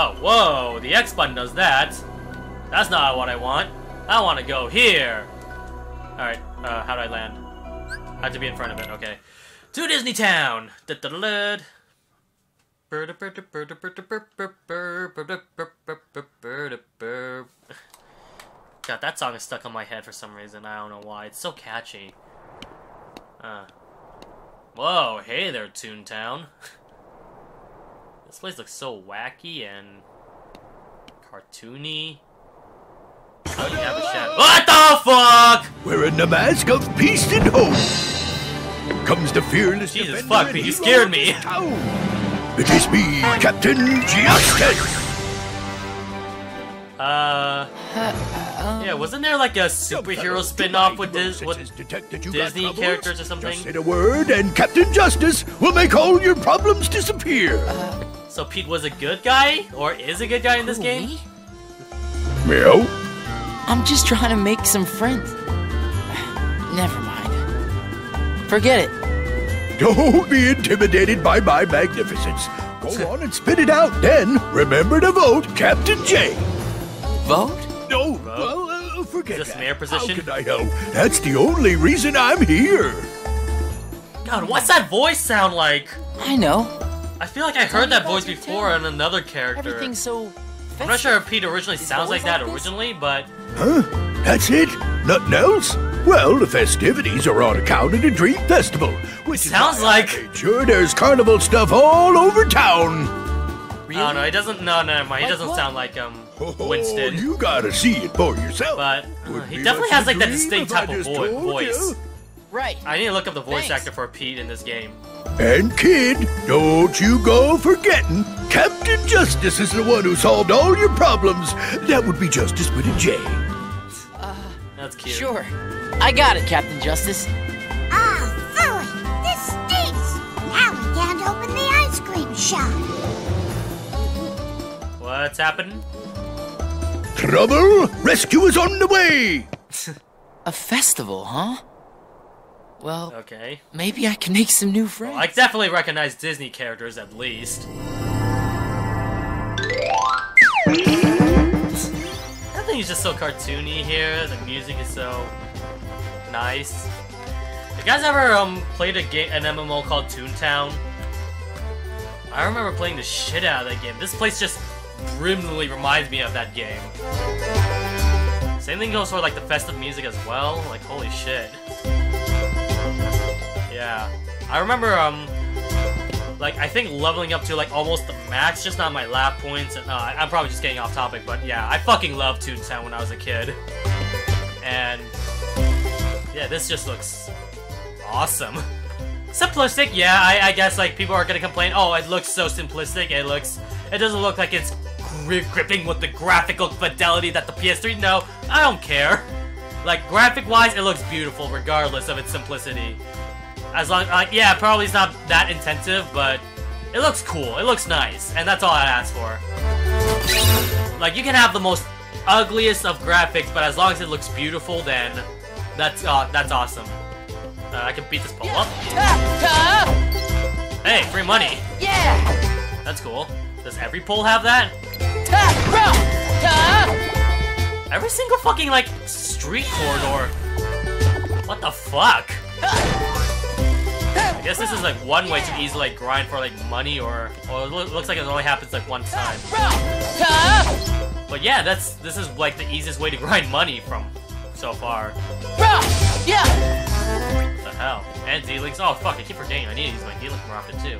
Oh, whoa, the X button does that. That's not what I want. I want to go here. Alright, uh, how do I land? I have to be in front of it, okay. To Disney Town! God, that song is stuck on my head for some reason. I don't know why. It's so catchy. Uh. Whoa, hey there, Toontown. this place looks so wacky and cartoony. Oh, what the fuck? Wearing the mask of peace and hope comes the fearless Jesus fuck, me, you scared me. It is me, Captain Justice. Uh, yeah, wasn't there like a superhero spin-off with, Dis with Disney characters or something? Just say a word and Captain Justice will make all your problems disappear. So Pete was a good guy? Or is a good guy in this game? Meow? I'm just trying to make some friends. Never mind. Forget it. Don't be intimidated by my magnificence. Go on and spit it out. Then remember to vote Captain J. Vote? No, vote. well, uh, forget Just that. mayor position? How can I help? That's the only reason I'm here. God, what's that voice sound like? I know. I feel like I heard that voice before on another character. Everything's so. I'm not sure if Pete originally sounds like that originally, but Huh? That's it? Nothing else? Well, the festivities are on account of the Dream Festival, which is Sounds why I like- sure there's carnival stuff all over town. Really? I don't. He doesn't. No, no, no. He Like doesn't what? sound like um Oh, Winston. you gotta see it for yourself. But uh, he definitely has like that distinct type of vo voice. you. Right. I need to look up the voice Thanks. actor for Pete in this game. And kid, don't you go forgetting, Captain Justice is the one who solved all your problems. That would be Justice with a J. That's cute. Sure. I got it, Captain Justice. Ah, fooey! This stinks! Now we can't open the ice cream shop. What's happening? Trouble? Rescue is on the way! A festival, huh? Well, Okay. maybe I can make some new friends. I definitely recognize Disney characters at least. Everything is just so cartoony here. The music is so nice. You guys ever um played a game, an MMO called Toontown? I remember playing the shit out of that game. This place just brimley reminds me of that game. Same thing goes for like the festive music as well. Like holy shit. Yeah. I remember, um, like, I think leveling up to, like, almost the max, just not my laff points, and, uh, I'm probably just getting off topic, but yeah, I fucking loved Toontown when I was a kid. And, yeah, this just looks awesome. Simplistic, yeah, I, I guess, like, people are gonna complain, oh, it looks so simplistic, it looks, it doesn't look like it's gri gripping with the graphical fidelity that the PS3, no, I don't care. Like, graphic-wise, it looks beautiful regardless of its simplicity. As long, like, yeah, probably it's not that intensive, but it looks cool. It looks nice, and that's all I ask for. Like, you can have the most ugliest of graphics, but as long as it looks beautiful, then that's uh, that's awesome. Uh, I can beat this pole up. Hey, free money. yeah! That's cool. Does every pole have that? Every single fucking like street corridor. What the fuck? I guess this is like one way to easily like grind for like money or or it looks like it only happens like one time. But yeah, that's this is like the easiest way to grind money from so far. ah, yeah! What the hell? And D-Links. Oh fuck, I keep forgetting I need to use my D-Link more often too.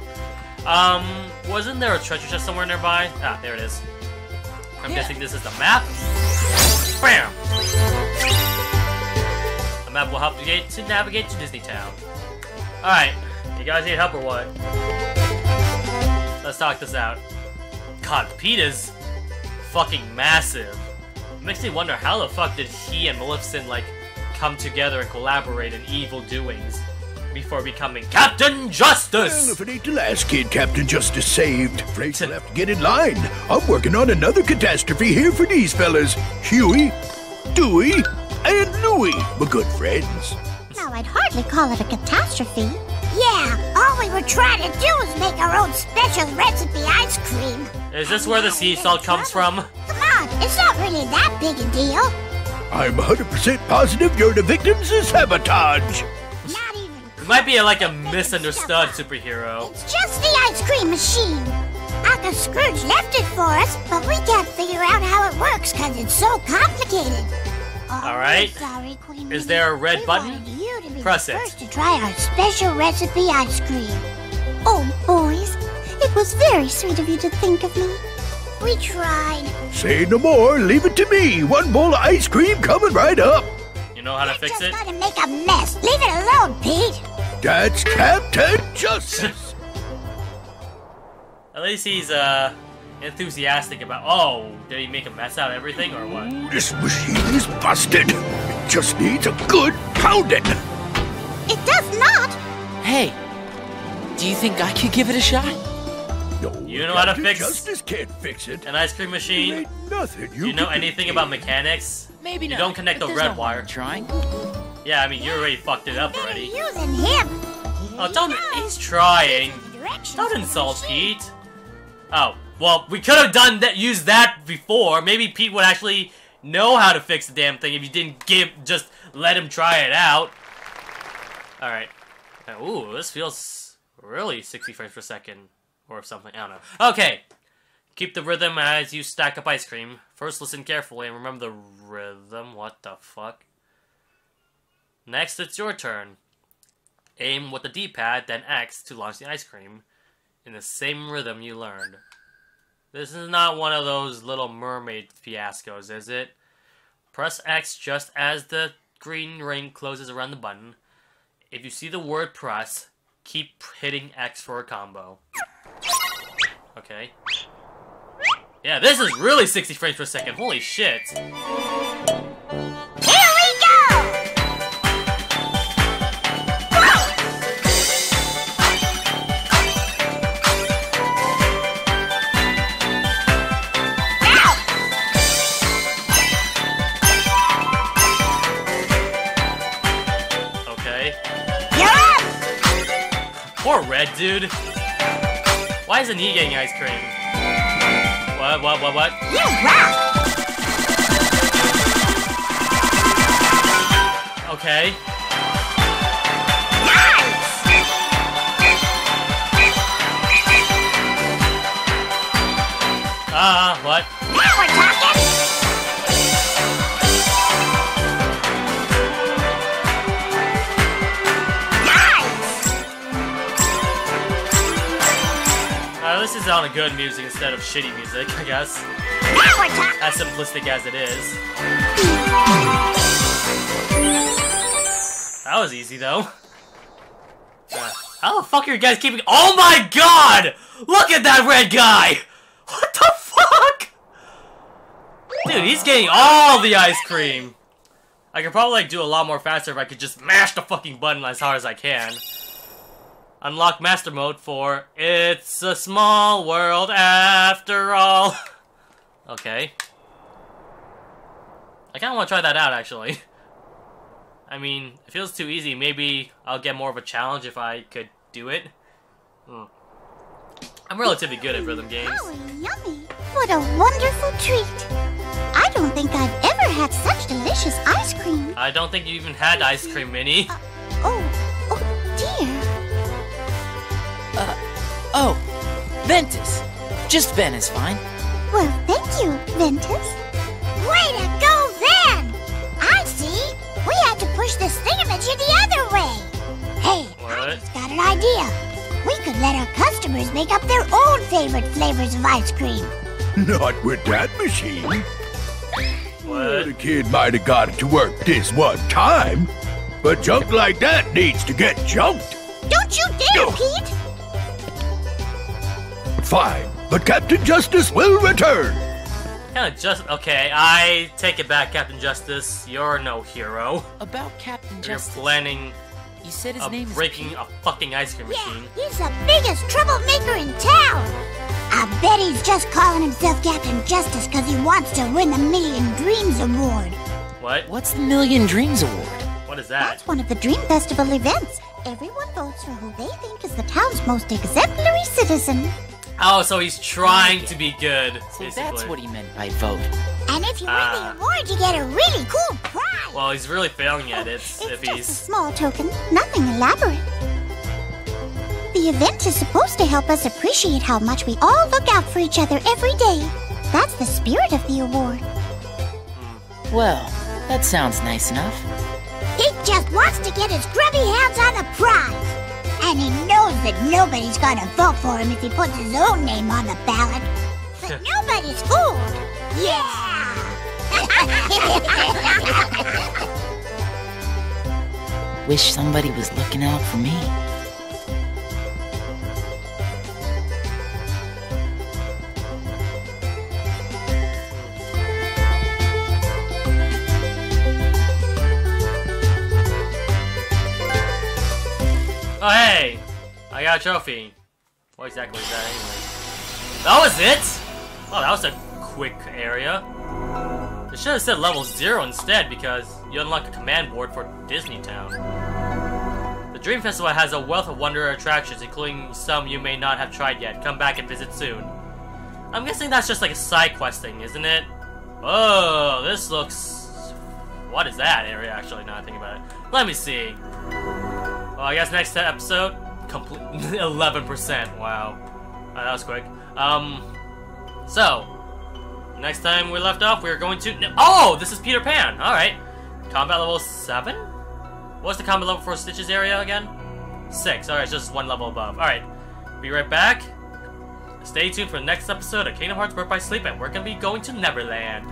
Um, wasn't there a treasure chest somewhere nearby? Ah, there it is. I'm Yeah. guessing this is the map. Bam! The map will help you get to navigate to Disney Town. Alright, guys need help or what? Let's talk this out. God, Pete is fucking massive. Makes me wonder how the fuck did he and Maleficent like come together and collaborate in evil doings before becoming Captain Well, Justice? if it ain't the last kid Captain Justice saved, Fraser will have to get in line. I'm working on another catastrophe here for these fellas. Huey, Dewey, and Louie, my good friends. Now, I'd hardly call it a catastrophe. Yeah, all we were trying to do was make our own special recipe ice cream. Is this where the sea salt comes from? Come on, it's not really that big a deal. I'm 100% positive you're the victims of sabotage. Not even. It might be like a misunderstood superhero. It's just the ice cream machine. Uncle Scrooge left it for us, but we can't figure out how it works because it's so complicated. Oh, All right. Sorry, Queen Is there a red we button? Wanted to be Press the it. first to try our special recipe ice cream. Oh, boys, it was very sweet of you to think of me. We tried. Say no more, leave it to me. One bowl of ice cream coming right up. You know how to You're fix just it? gonna make a mess. Leave it alone, Pete. That's Captain Justice. At least he's uh enthusiastic about. Oh, did he make a mess out of everything or what? this machine is busted. It just needs a good pounding. It does not. Hey, do you think I could give it a shot? No, You know how to Captain fix- Justice can't fix it. An ice cream machine? ain't nothing Do you know can do. anything about mechanics? Maybe You not. don't connect the red no wire. Trying. Yeah, I mean you already fucked it up Better already. using him. Oh, don't. He's trying. Don't insult. Pete. Oh, well, we could have done that, used that before. Maybe Pete would actually know how to fix the damn thing if you didn't give, just let him try it out. All right. Ooh, this feels really 60 frames per second or something. I don't know. Okay. Keep the rhythm as you stack up ice cream. First, listen carefully and remember the rhythm. What the fuck? Next, it's your turn. Aim with the D-pad, then X to launch the ice cream in the same rhythm you learned. This is not one of those little mermaid fiascos, is it? Press X just as the green ring closes around the button. If you see the word press, keep hitting X for a combo. Okay. Yeah, this is really 60 frames per second. Holy shit. Poor Red Dude. Why isn't he getting ice cream? What, what, what, what? You rock. Okay. Nice. Ah, what? Now is on a good music instead of shitty music, I guess. As simplistic as it is. That was easy, though. How the fuck are you guys keeping- Oh my god! Look at that red guy! What the fuck? Dude, he's getting all the ice cream. I could probably like do a lot more faster if I could just mash the fucking button as hard as I can. Unlock master mode for It's a Small World After All. okay. I kind of want to try that out actually. I mean, it feels too easy. Maybe I'll get more of a challenge if I could do it. Hmm. I'm relatively good at rhythm games. Oh, yummy. What a wonderful treat. I don't think I've ever had such delicious ice cream. I don't think you even had ice cream, Minnie. Oh, Ventus. Just Ven is fine. Well, thank you, Ventus. Way to go, Ven! I see. We had to push this thingamajig the other way. Hey, I What? just got an idea. We could let our customers make up their own favorite flavors of ice cream. Not with that machine. What? The kid might have got it to work this one time, but junk like that needs to get junked. Don't you dare, No. Pete! Fine, but Captain Justice will return. Kind of just okay. I take it back, Captain Justice. You're no hero. About Captain Justice. You're planning You said his of name breaking is a fucking ice cream Yeah, machine. he's the biggest troublemaker in town. I bet he's just calling himself Captain Justice because he wants to win the Million Dreams Award. What? What's the Million Dreams Award? What is that? That's one of the Dream Festival events. Everyone votes for who they think is the town's most exemplary citizen. Oh, so he's trying to be good. So basically. that's what he meant by vote. And if you win the award, you get a really cool prize. Well, he's really failing at it. it's if just a small token, nothing elaborate. The event is supposed to help us appreciate how much we all look out for each other every day. That's the spirit of the award. Hmm. Well, that sounds nice enough. He just wants to get his grubby hands on the prize. And he knows that nobody's gonna vote for him if he puts his own name on the ballot. But nobody's fooled. Yeah! Wish somebody was looking out for me. Got a trophy. What exactly is that anyway? That was it? Oh, that was a quick area. They should have said level 0 instead because you unlock a command board for Disney Town. The Dream Festival has a wealth of wonder attractions, including some you may not have tried yet. Come back and visit soon. I'm guessing that's just like a side quest thing, isn't it? Oh, this looks... What is that area, actually, now I think about it? Let me see. Well, I guess next episode, complete 11%. Wow, Uh, that was quick. Um, so next time we left off, we are going to. Oh, this is Peter Pan. All right, combat level seven. What's the combat level for Stitches area again? Six. All right, just one level above. All right, be right back. Stay tuned for the next episode of Kingdom Hearts Birth by Sleep, and we're gonna be going to Neverland.